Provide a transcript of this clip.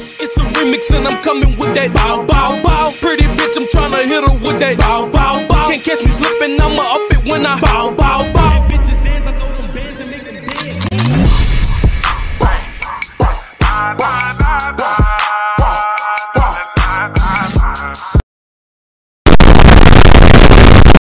It's a remix and I'm coming with that bow bow bow. Pretty bitch, I'm tryna hit her with that bow bow bow. Can't catch me slipping, I'ma up it when I bow bow bow. Bitches dance, I throw them bands and make them dance. Bye, bye, bye.